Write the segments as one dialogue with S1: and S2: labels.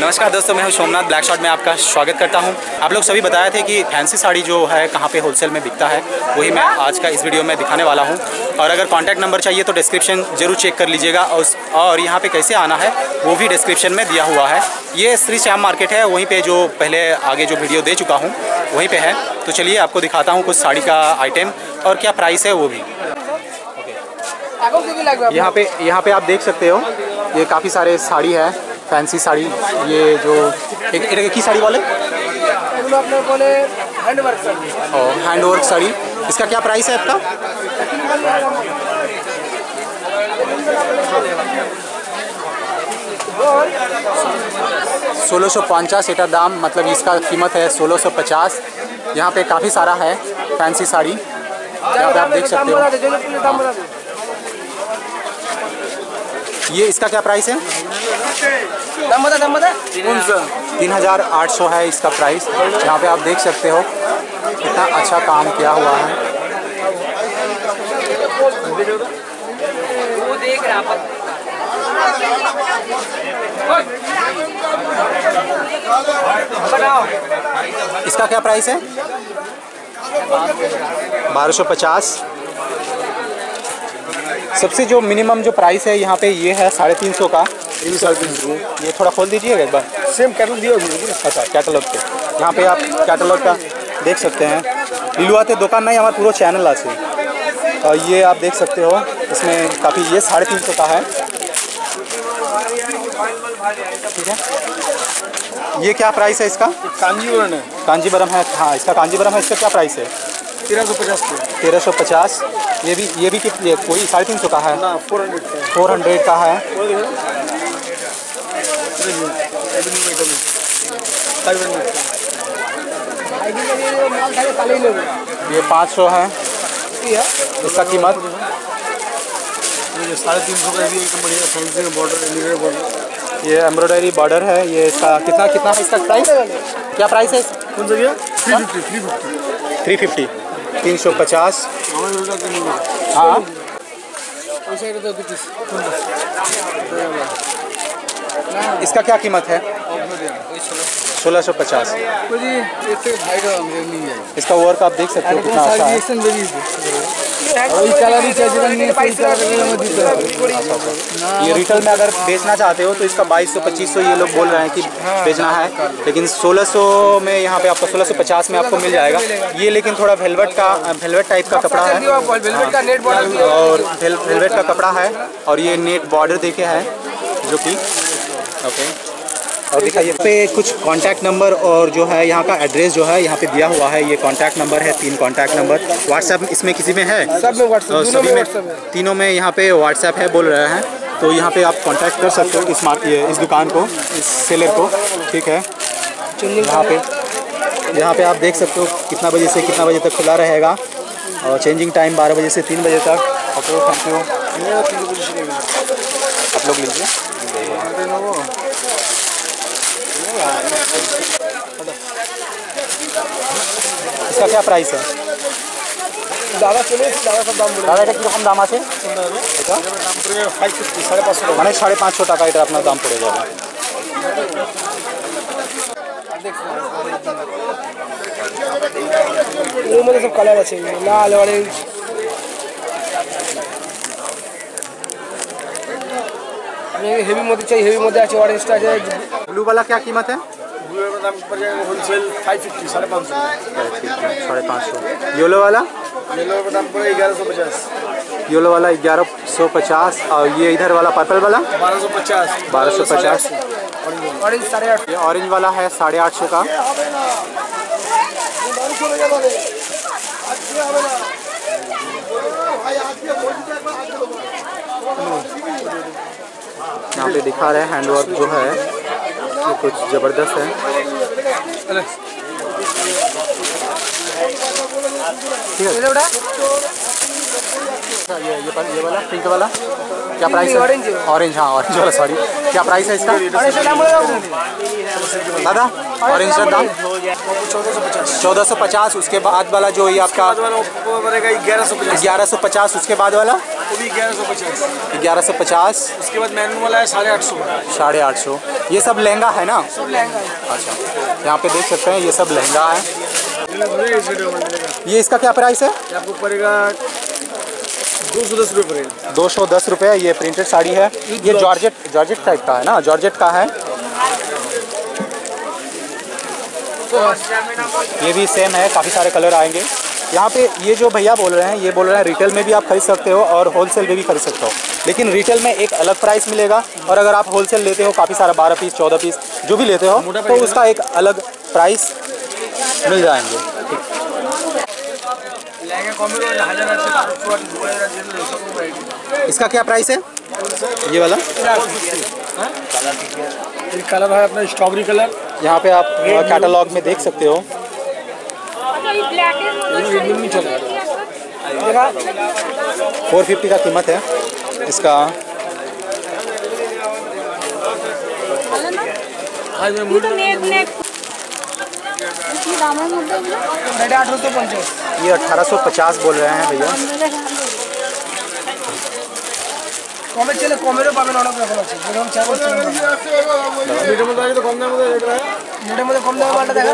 S1: नमस्कार दोस्तों मैं हूँ सोमनाथ ब्लैक शॉट में आपका स्वागत करता हूँ। आप लोग सभी बताए थे कि फैंसी साड़ी जो है कहाँ पे होलसेल में बिकता है वही मैं आज का इस वीडियो में दिखाने वाला हूँ। और अगर कॉन्टैक्ट नंबर चाहिए तो डिस्क्रिप्शन ज़रूर चेक कर लीजिएगा। और और यहाँ पे कैसे आना है वो भी डिस्क्रिप्शन में दिया हुआ है। ये श्री श्याम मार्केट है वहीं पर जो पहले आगे जो वीडियो दे चुका हूँ वहीं पर है। तो चलिए आपको दिखाता हूँ कुछ साड़ी का आइटम और क्या प्राइस है वो भी। यहाँ पे यहाँ पे आप देख सकते हो ये काफ़ी सारे साड़ी है। फैंसी साड़ी ये जो एक, एक, एक ही साड़ी वाले
S2: এগুলো আপনার বলে হ্যান্ড ওয়ার্ক সার্ভিস
S1: और हैंड वर्क साड़ी इसका क्या प्राइस है आपका सोलह सौ पचास एटा दाम मतलब इसका कीमत है सोलह सौ पचास यहाँ पे काफ़ी सारा है फैंसी साड़ी यहाँ पे आप देख सकते हो
S2: দাম বলা দে
S1: ये इसका क्या प्राइस है तीन हज़ार आठ सौ है इसका प्राइस। यहाँ पे आप देख सकते हो कितना अच्छा काम किया हुआ है। इसका क्या प्राइस है? बारह सौ पचास। सबसे जो मिनिमम जो प्राइस है यहाँ पे ये है साढ़े तीन सौ का।
S3: ये भी
S1: ये थोड़ा खोल दीजिएगा एक बार।
S3: सेम कैटलॉग दिया
S1: अच्छा कैटलॉग पे। यहाँ पे आप कैटलॉग का देख सकते हैं। लिलुआते दुकान नहीं हमारा पूरा चैनल আছে और ये आप देख सकते हो इसमें काफ़ी ये साढ़े तीन सौ का है। ठीक है। ये क्या प्राइस है इसका?
S3: कांजीवरम है।
S1: कांजीवरम है हाँ इसका कांजीवरम है इसका क्या प्राइस है?
S3: तेरह सौ पचास
S1: तेरह सौ पचास। ये भी ये भी कितनी कोई साढ़े तीन सौ का है?
S3: ना फोर हंड्रेड का। है
S1: फोर हंड्रेड का है। ये पाँच सौ है।
S2: है
S1: इसका कीमत?
S3: ये साढ़े तीन सौ का एक बढ़िया फैंसी बॉर्डर एलिगेट बॉर्डर
S1: ये एम्ब्रॉयडरी बॉर्डर है ये इसका कितना कितना है इसका प्राइस? क्या प्राइस है?
S3: कौन सा भैया? Three fifty three fifty
S1: three fifty तीन सौ पचास।
S3: नहीं है।
S1: इसका क्या कीमत है? सोलह सौ पचास। इसका वर्क आप देख सकते हो कितना ये रिटेल में अगर बेचना चाहते हो तो इसका बाईस सौ पच्चीस सौ ये लोग बोल रहे हैं कि बेचना है। लेकिन सोलह सौ में यहाँ पे आपको सोलह सौ पचास में आपको मिल जाएगा। ये लेकिन थोड़ा वेलवेट का वेलवेट टाइप का कपड़ा है। और वेलवेट का कपड़ा है। और ये नेट बॉर्डर देखे है जो कि ओके और दिखाइए पे कुछ कांटेक्ट नंबर और जो है यहाँ का एड्रेस जो है यहाँ पे दिया हुआ है ये कांटेक्ट नंबर है तीन कांटेक्ट नंबर व्हाट्सएप इसमें किसी में है?
S2: सब में व्हाट्सएप
S1: सभी
S2: में
S1: तीनों में यहाँ पे व्हाट्सएप है बोल रहे हैं। तो यहाँ पे आप कांटेक्ट कर सकते हो इस मार्क इस दुकान को इस सेलर को। ठीक है? यहाँ पे यहाँ पे आप देख सकते हो कितना बजे से कितना बजे तक खुला रहेगा। और चेंजिंग टाइम बारह बजे से तीन बजे तक। ओके थैंक यू आप लोग लीजिए इसका क्या प्राइस है
S2: দাদা চলে এসেছে দাদা সব দাম বলে
S1: দাদা এটা কীরকম দাম আছে এটা
S3: ফাইভ ফিফটি সাড়ে পাঁচশো টাকা
S1: মানে সাড়ে পাঁচশো টাকা এটা আপনার দাম পড়ে যাবে
S2: এর মধ্যে সব কালার আছে লাল অরেঞ্জ हेवी मोदी चाहिए हेवी मोदी आज और एक्स्ट्रा चाहिए
S1: ब्लू वाला क्या कीमत है
S3: ब्लू वाला दाम जाएगा होलसेल फाइव फिफ्टी साढ़े पाँच सौ
S1: साढ़े सौ येलो वाला
S3: येलो वाला दाम ग्यारह सौ पचास
S1: येलो वाला ग्यारह सौ पचास और ये इधर वाला पर्पल वाला
S3: बारह सौ पचास
S1: बारह सौ पचास
S2: ऑरेंज साढ़े आठ
S1: ये ऑरेंज वाला है साढ़े आठ सौ का। पे दिखा रहे हैं हैंड वर्क जो है ये कुछ ज़बरदस्त है। ठीक है। अच्छा, ये ये वाला पिंक वाला क्या प्राइस है? ऑरेंज हाँ ऑरेंज वाला सॉरी क्या प्राइस है इसका? दादा ऑरेंज का दाम
S3: चौदह सौ पचास।
S1: उसके बाद वाला जो ये आपका
S3: ग्यारह सौ पचास
S1: उसके बाद वाला?
S2: वो भी ग्यारह सौ पचास।
S1: ग्यारह सौ पचास।
S2: उसके बाद मैनुअल वाला है साढ़े आठ सौ।
S1: साढ़े आठ सौ। ये सब लहंगा है ना?
S2: सब लहंगा
S1: अच्छा। यहाँ पे देख सकते हैं ये सब लहंगा है। ये इसका क्या प्राइस है?
S2: आपको पड़ेगा दो सौ दस रुपये
S1: दो सौ दस रुपये ये प्रिंटेड साड़ी है। ये जॉर्जेट जॉर्जेट टाइप का है ना? जॉर्जेट का है। ये भी सेम है काफ़ी सारे कलर आएँगे। यहाँ पे ये जो भैया बोल रहे हैं ये बोल रहे हैं रिटेल में भी आप खरीद सकते हो और होलसेल में भी खरीद सकते हो। लेकिन रिटेल में एक अलग प्राइस मिलेगा और अगर आप होलसेल लेते हो काफ़ी सारा बारह पीस चौदह पीस जो भी लेते हो तो उसका एक अलग प्राइस मिल जाएँगे। इसका क्या प्राइस है? ये वाला।
S2: कलर है अपना स्ट्रॉबेरी कलर
S1: यहाँ पे आप कैटलॉग में देख सकते हो। फोर फिफ्टी का कीमत है इसका
S2: आज मैं
S4: কিন্তু নেক নেক কি দামের মধ্যে এগুলো?
S2: এটা আঠারোশো পঞ্চাশ
S1: ये 1850 बोल रहे हैं भैया
S2: কমের ছেলে কমেরও পাবেন অনেক রকম আছে যেরকম চাবো মিটের মধ্যে আছে তো কম দামের মধ্যে এটা মিটের মধ্যে কম দামের মালটা দেখা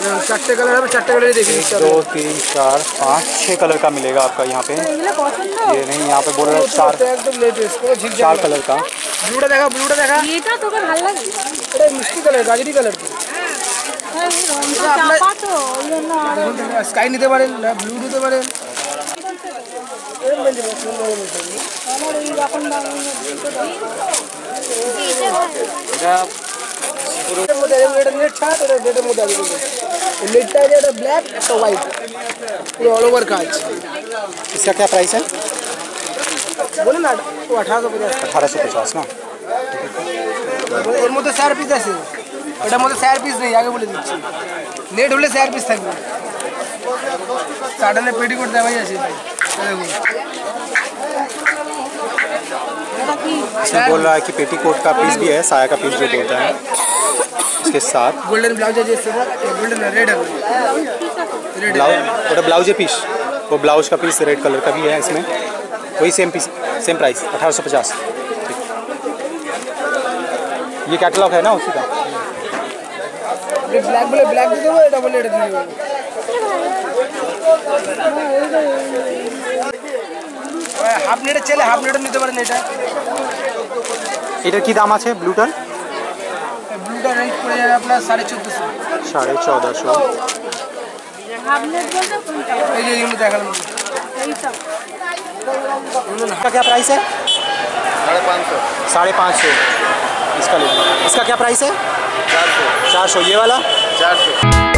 S2: পাবেন এরকম চারটে কালার হবে চারটে কালারই দেখে নিচ্ছি
S1: दो तीन चार पाँच छः कलर का मिलेगा आपका यहाँ पे
S4: এগুলো পছন্দ
S1: ये नहीं यहाँ पे बोल रहे हैं चार
S2: একদম লেটেস্ট কোনো ঝিকঝাক
S1: चार
S2: না।
S1: कलर का
S2: ব্লুটা দেখা ব্লুটা দেখা
S4: এটা তোকে ভালো লাগে
S2: এটা মিষ্টি কালার গাজরি কালার
S4: হ্যাঁ, এই রংটা চাপা তো ওই জন্য আরো
S2: স্কাই নিতে পারেন না ব্লু নিতে পারেন এরকম range এর মধ্যে সুন্দর হবে সব।
S4: আমার এই রকম দামের মধ্যে তো দাও।
S2: এটার মধ্যে এরকম এটা নেট ছাড়া তো নেটের মধ্যে আছে দেখুন। এই নেটটা আছে এটা ব্ল্যাক একটা হোয়াইট পুরো অল ওভার কাজ
S1: इसका क्या प्राइस है
S2: বলে না ও আঠারোশো পঞ্চাশ
S1: अठारह सौ पचास ना
S2: এর মধ্যে স্যার পিস আছে এটার মধ্যে স্যার পিস নেই আগে বলে দিচ্ছি নেট হলে স্যার পিস থাকবে সাডেনে পেটিকোট দেওয়াই আছে ভাই দেখুন
S4: এটা কি
S1: इसमें बोल रहा है कि पेटीकोट का पीस भी है साया का पीस जो बोलता है इसके साथ
S2: গোল্ডেন ব্লাউজ আছে গোল্ডেন রেড হবে রেড
S1: ब्लाउज वो ब्लाउज है पीस वो ब्लाउज का पीस रेड कलर का भी है इसमें वही सेम पीस सेम प्राइस अठारह सौ पचास ये कैटलॉग है ना उसी का
S2: ব্ল্যাক বলে ব্ল্যাক দিয়ে দেবো এটা বলে এটা দিয়ে দেবো হাফ নেটের ছেলে হাফ নেটও নিতে পারেন এটা
S1: এটার কি দাম আছে ব্লুটার
S2: का
S1: रेट पड़
S4: जाएगा अपना साढ़े
S2: चौदह सौ साढ़े चौदह
S4: सौ
S1: इसका क्या प्राइस है? साढ़े पाँच सौ। इसका ले इसका क्या प्राइस है?
S3: चार सौ।
S1: चार सौ। ये वाला?
S3: चार सौ।